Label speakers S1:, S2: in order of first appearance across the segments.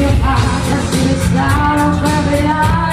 S1: your eyes, it's out of every eye.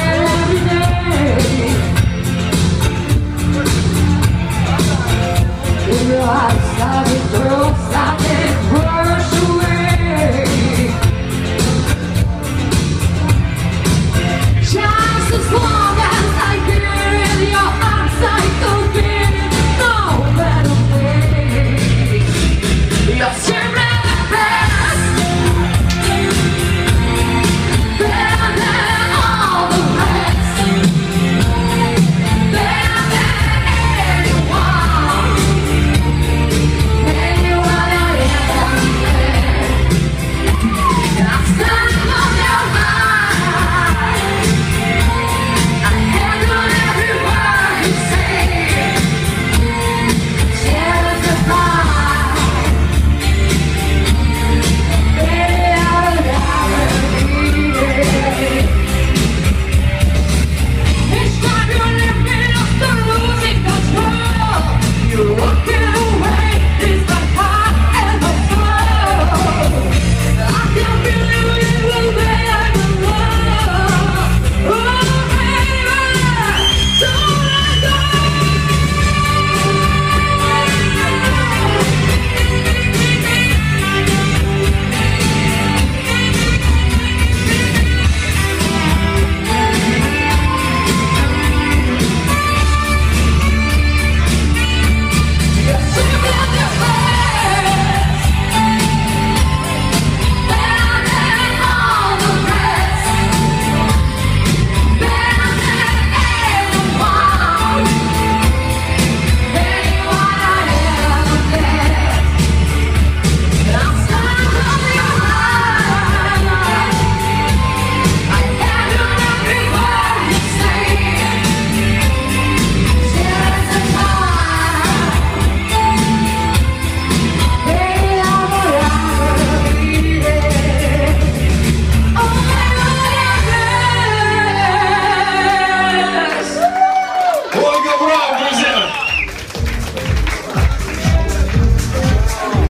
S2: Brazil.